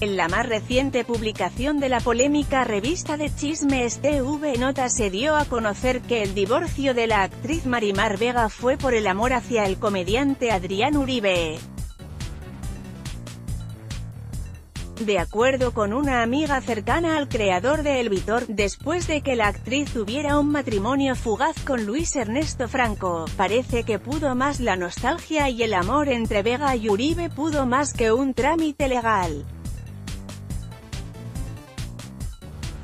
En la más reciente publicación de la polémica revista de chismes TV Nota se dio a conocer que el divorcio de la actriz Marimar Vega fue por el amor hacia el comediante Adrián Uribe. De acuerdo con una amiga cercana al creador de El Vitor, después de que la actriz tuviera un matrimonio fugaz con Luis Ernesto Franco, parece que pudo más la nostalgia y el amor entre Vega y Uribe pudo más que un trámite legal.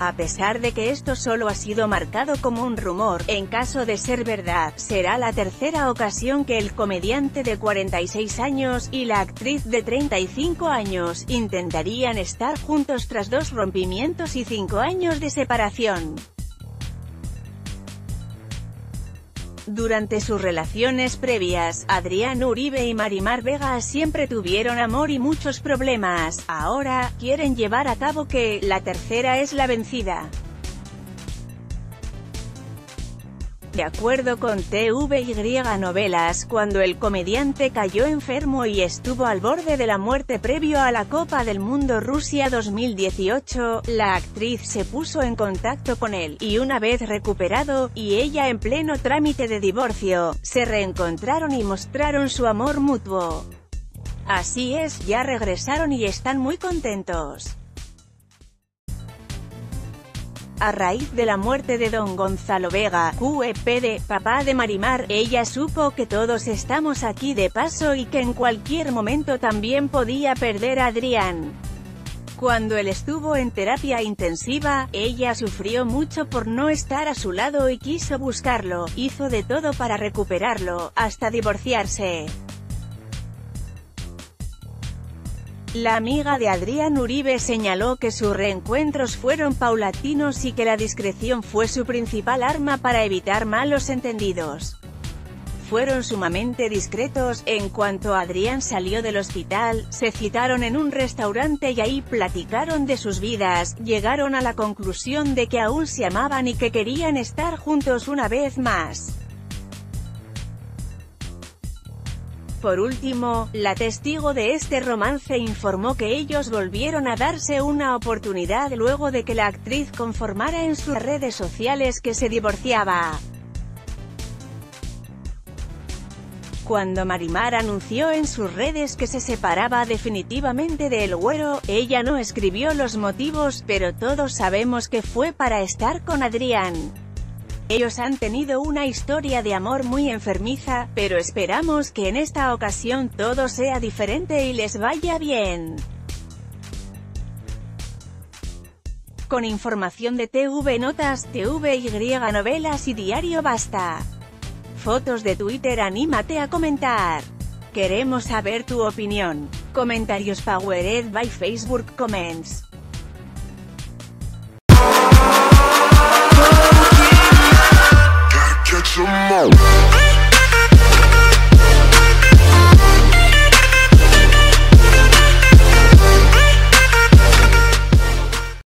A pesar de que esto solo ha sido marcado como un rumor, en caso de ser verdad, será la tercera ocasión que el comediante de 46 años y la actriz de 35 años intentarían estar juntos tras dos rompimientos y cinco años de separación. Durante sus relaciones previas, Adrián Uribe y Marimar Vega siempre tuvieron amor y muchos problemas. Ahora, quieren llevar a cabo que, la tercera es la vencida. De acuerdo con TVY Novelas, cuando el comediante cayó enfermo y estuvo al borde de la muerte previo a la Copa del Mundo Rusia 2018, la actriz se puso en contacto con él, y una vez recuperado, y ella en pleno trámite de divorcio, se reencontraron y mostraron su amor mutuo. Así es, ya regresaron y están muy contentos. A raíz de la muerte de don Gonzalo Vega, QEPD, papá de Marimar, ella supo que todos estamos aquí de paso y que en cualquier momento también podía perder a Adrián. Cuando él estuvo en terapia intensiva, ella sufrió mucho por no estar a su lado y quiso buscarlo, hizo de todo para recuperarlo, hasta divorciarse. La amiga de Adrián Uribe señaló que sus reencuentros fueron paulatinos y que la discreción fue su principal arma para evitar malos entendidos. Fueron sumamente discretos, en cuanto Adrián salió del hospital, se citaron en un restaurante y ahí platicaron de sus vidas, llegaron a la conclusión de que aún se amaban y que querían estar juntos una vez más. Por último, la testigo de este romance informó que ellos volvieron a darse una oportunidad luego de que la actriz conformara en sus redes sociales que se divorciaba. Cuando Marimar anunció en sus redes que se separaba definitivamente de El Güero, ella no escribió los motivos, pero todos sabemos que fue para estar con Adrián. Ellos han tenido una historia de amor muy enfermiza, pero esperamos que en esta ocasión todo sea diferente y les vaya bien. Con información de TV Notas, TVY Novelas y Diario Basta. Fotos de Twitter Anímate a comentar. Queremos saber tu opinión. Comentarios Powered by Facebook Comments.